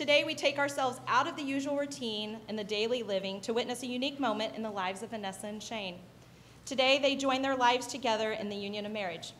Today, we take ourselves out of the usual routine and the daily living to witness a unique moment in the lives of Vanessa and Shane. Today, they join their lives together in the union of marriage.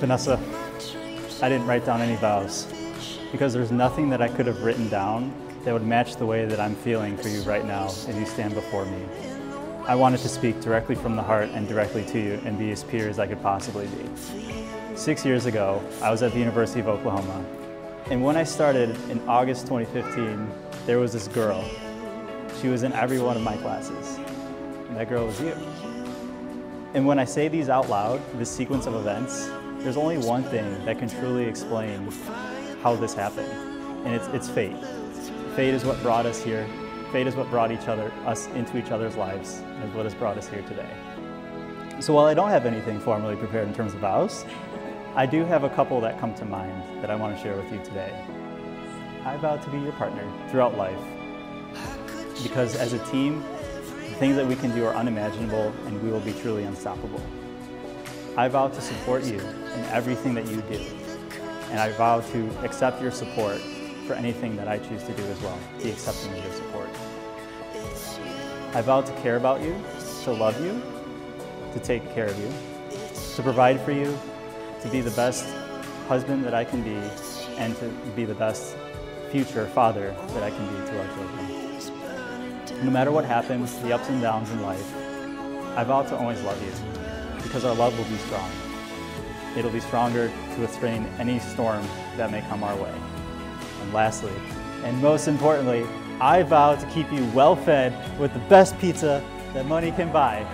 Vanessa, I didn't write down any vows because there's nothing that I could have written down that would match the way that I'm feeling for you right now as you stand before me. I wanted to speak directly from the heart and directly to you and be as pure as I could possibly be. Six years ago, I was at the University of Oklahoma. And when I started in August 2015, there was this girl. She was in every one of my classes. And that girl was you. And when I say these out loud, this sequence of events, there's only one thing that can truly explain how this happened, and it's, it's fate. Fate is what brought us here. Fate is what brought each other, us into each other's lives, and is what has brought us here today. So while I don't have anything formally prepared in terms of vows, I do have a couple that come to mind that I want to share with you today. I vow to be your partner throughout life, because as a team, the things that we can do are unimaginable and we will be truly unstoppable. I vow to support you in everything that you do, and I vow to accept your support for anything that I choose to do as well, be accepting of your support. I vow to care about you, to love you, to take care of you, to provide for you, to be the best husband that I can be, and to be the best future father that I can be to our children. No matter what happens, the ups and downs in life, I vow to always love you because our love will be strong. It'll be stronger to withstand any storm that may come our way. And lastly, and most importantly, I vow to keep you well fed with the best pizza that money can buy.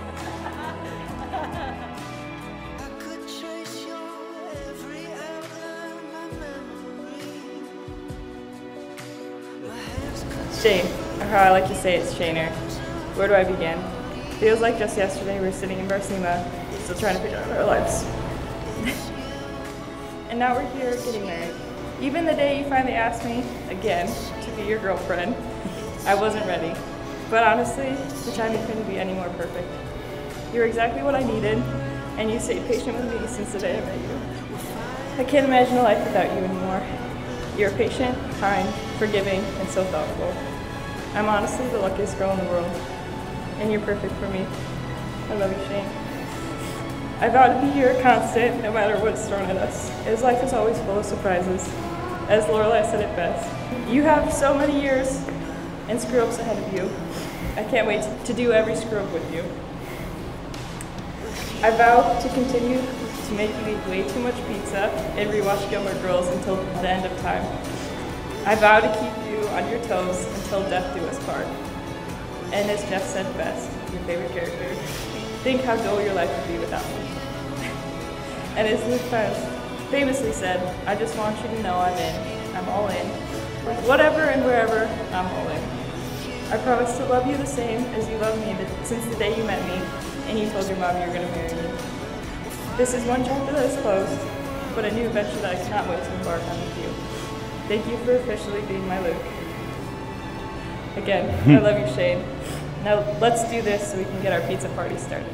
I could trace your every outline, my memory. My hands could Shane, or how I like to say it's Shaner. Where do I begin? Feels like just yesterday we were sitting in Barsima, still trying to figure out our lives. and now we're here getting married. Even the day you finally asked me, again, to be your girlfriend, I wasn't ready. But honestly, the timing couldn't be any more perfect. You're exactly what I needed, and you stayed patient with me since the day I met you. I can't imagine a life without you anymore. You're patient, kind, forgiving, and so thoughtful. I'm honestly the luckiest girl in the world, and you're perfect for me. I love you, Shane. I vow to be your constant no matter what's thrown at us, as life is always full of surprises. As Lorelai said it best, you have so many years and screw ups ahead of you. I can't wait to do every screw up with you. I vow to continue to make you eat way too much pizza and rewatch Gilmore Girls until the end of time. I vow to keep you on your toes until death do us part. And as Jess said best, your favorite character, think how dull your life would be without me. and as Luke famously said, I just want you to know I'm in. I'm all in. Whatever and wherever, I'm all in. I promise to love you the same as you love me since the day you met me and you told your mom you were going to marry me. This is one chapter that is closed, but a new adventure that I cannot wait to embark on with you. Thank you for officially being my Luke. Again, I love you, Shane. Now let's do this so we can get our pizza party started.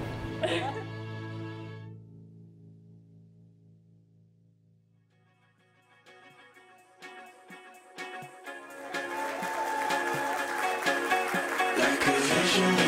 like a vision.